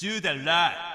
Do the right.